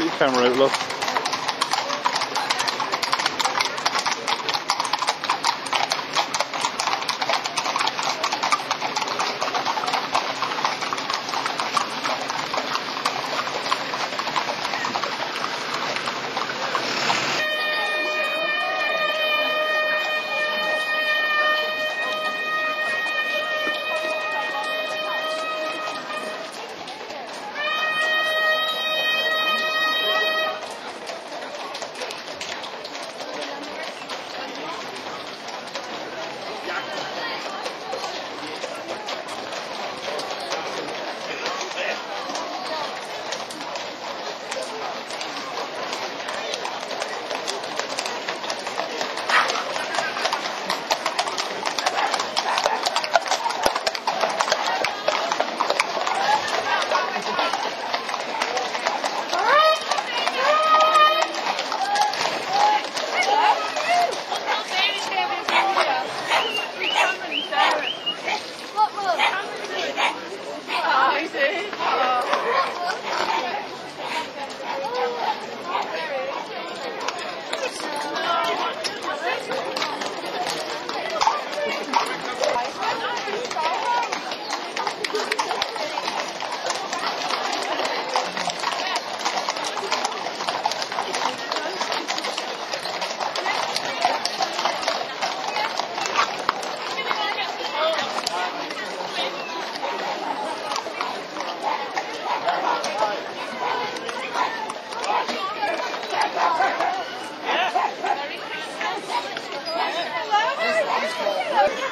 sea camera, love.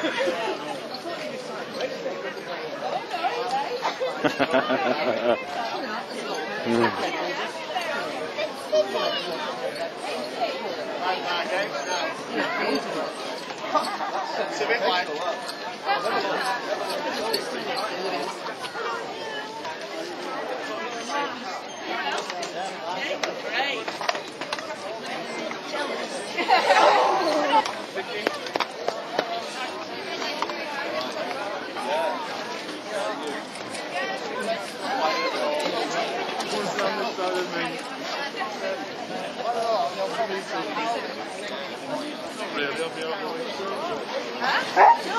It's a bit like Huh?